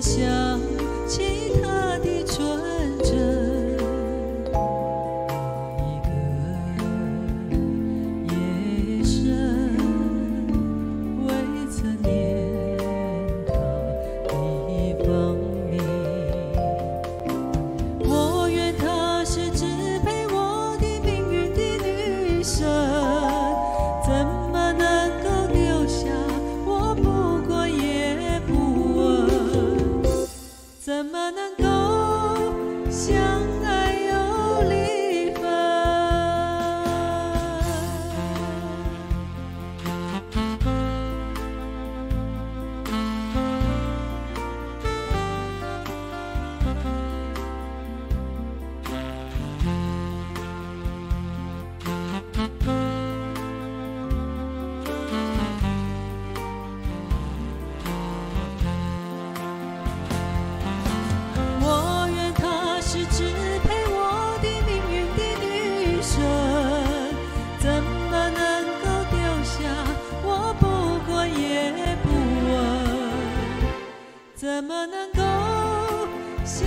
想起他的纯真，一个夜深未曾念他的芳名。我愿她是支配我的命运的女神。想